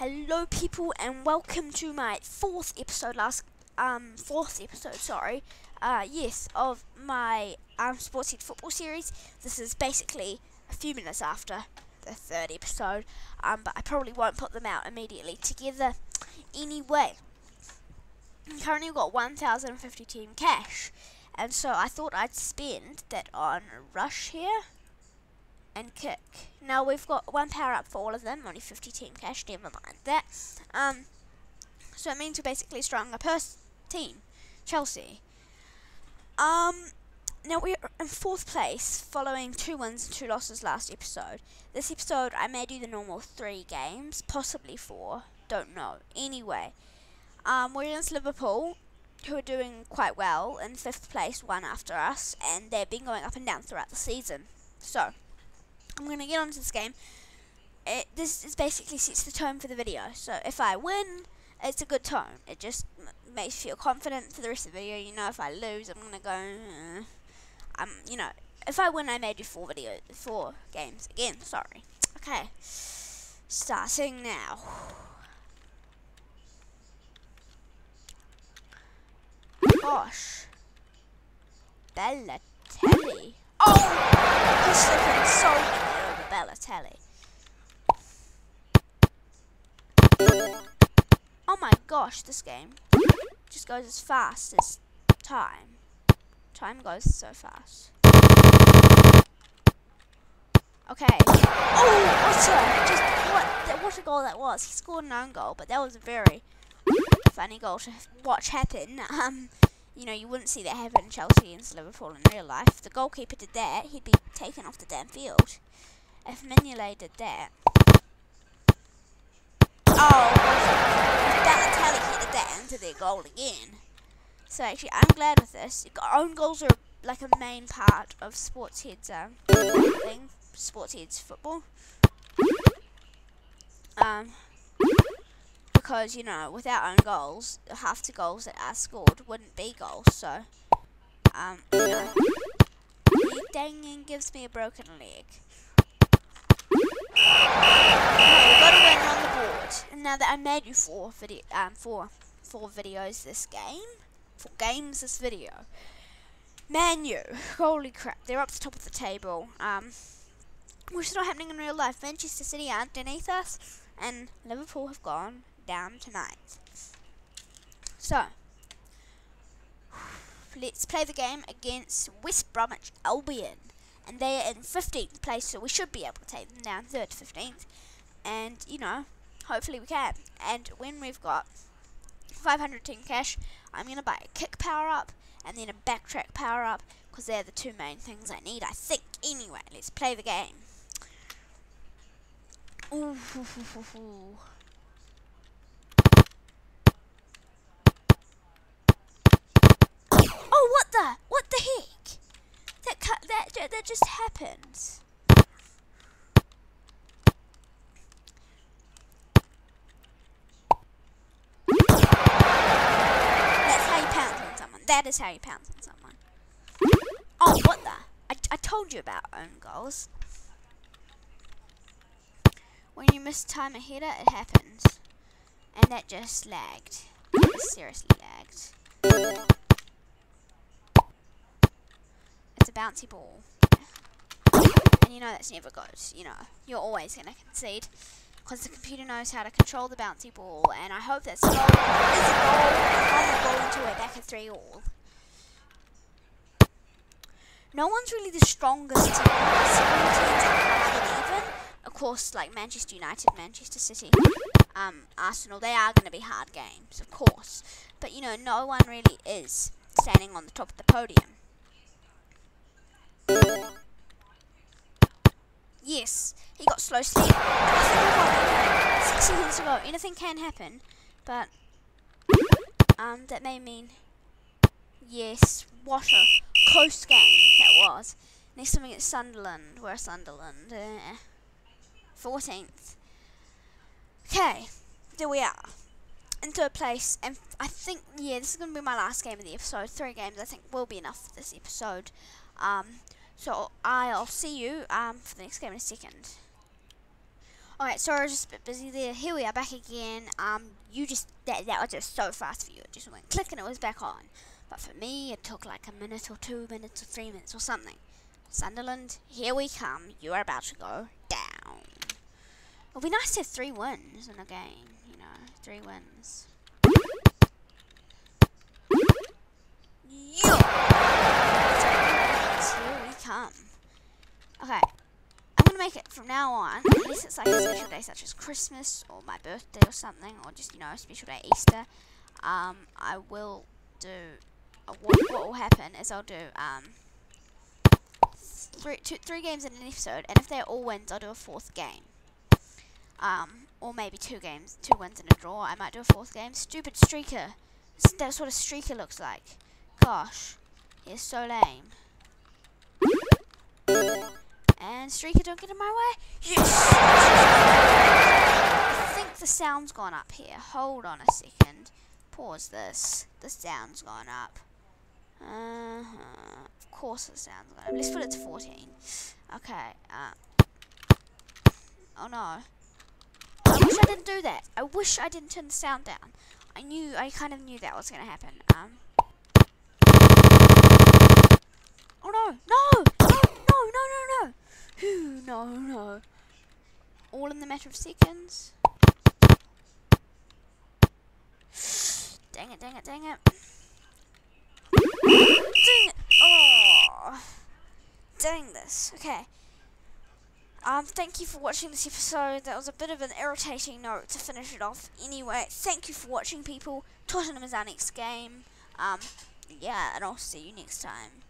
Hello, people, and welcome to my fourth episode. Last, um, fourth episode. Sorry. Uh, yes, of my um Sports Head football series. This is basically a few minutes after the third episode. Um, but I probably won't put them out immediately together. Anyway, currently got 1,050 team cash, and so I thought I'd spend that on rush here and kick. Now we've got one power up for all of them, only 50 team cash, never mind that. Um, so it means we're basically stronger per team, Chelsea. Um, now we're in fourth place, following two wins and two losses last episode. This episode I may do the normal three games, possibly four, don't know. Anyway, um, we're against Liverpool, who are doing quite well in fifth place, one after us, and they've been going up and down throughout the season. So, I'm going to get onto this game. It, this is basically sets the tone for the video. So if I win, it's a good tone. It just makes you feel confident for the rest of the video. You know, if I lose, I'm to go, uh, um, you know, if I win, I may do four video, four games again. Sorry. Okay, starting now. Gosh, Balotelli. Oh, he's slipping so Oh my gosh, this game just goes as fast as time. Time goes so fast. Okay. Oh, what a just what what a goal that was. He scored an own goal, but that was a very funny goal to watch happen. Um, you know, you wouldn't see that happen in Chelsea and Liverpool in real life. If the goalkeeper did that, he'd be taken off the damn field. If Mignolet did that. Oh, Balotelli headed that into their goal again. So actually, I'm glad with this. Own goals are like a main part of Sports Head's um, thing. Sports Head's football. Um, because you know without own goals half the goals that are scored wouldn't be goals so um you know danging gives me a broken leg got a win on the board now that I made you four video um four four videos this game four games this video Man Manu holy crap they're up the top of the table um which is not happening in real life Manchester City are underneath us and Liverpool have gone down tonight. So, let's play the game against West Bromwich Albion. And they are in 15th place, so we should be able to take them down 3rd to 15th. And, you know, hopefully we can. And when we've got 500 team cash, I'm going to buy a kick power up and then a backtrack power up because they're the two main things I need, I think. Anyway, let's play the game. Ooh, Oh, what the? What the heck? That that just happened. That's how you pounce on someone. That is how you pounce on someone. Oh, what the? I, I told you about own goals. When you miss time a header, it happens. And that just lagged. seriously lagged. It's a bouncy ball. And you know that's never good. You know, you're always going to concede. Because the computer knows how to control the bouncy ball. And I hope that's goal a goal. Into it back at 3 all. No one's really the strongest team. even. Of course, like Manchester United, Manchester City, um, Arsenal, they are going to be hard games, of course. But, you know, no one really is standing on the top of the podium. Yes, he got slow sleep. Six seconds to go. Anything can happen, but um, that may mean yes. What a close game that was. Next time against Sunderland. Where Sunderland? Uh, 14th. Okay, there we are. Into a place, and I think, yeah, this is going to be my last game of the episode. Three games, I think, will be enough for this episode. Um, so I'll see you um, for the next game in a second. Alright, sorry I was just a bit busy there. Here we are back again. Um, you just, that, that was just so fast for you. It just went click and it was back on. But for me, it took like a minute or two minutes or three minutes or something. Sunderland, here we come. You are about to go down. It'll be nice to have three wins in a game, you know, three wins. Yo! Here we come. Okay, to make it from now on, unless it's like a special day such as Christmas or my birthday or something, or just, you know, a special day, Easter, um, I will do, uh, what, what will happen is I'll do, um, three, two, three games in an episode, and if they're all wins, I'll do a fourth game. Um, or maybe two games, two wins and a draw. I might do a fourth game. Stupid streaker. That's what a streaker looks like. Gosh, he's so lame. And Streaker, don't get in my way. Yes! I think the sound's gone up here. Hold on a second. Pause this. The sound's gone up. Uh -huh. Of course the sound's gone up. Let's put it to 14. Okay. Uh. Oh no. I wish I didn't do that. I wish I didn't turn the sound down. I knew, I kind of knew that was going to happen. Um. Oh no, no, no, no, no, no, no. no, no. All in the matter of seconds. Dang it, dang it, dang it. Dang it! Oh. Dang this. Okay. Um, thank you for watching this episode. That was a bit of an irritating note to finish it off. Anyway, thank you for watching, people. Tottenham is our next game. Um, yeah, and I'll see you next time.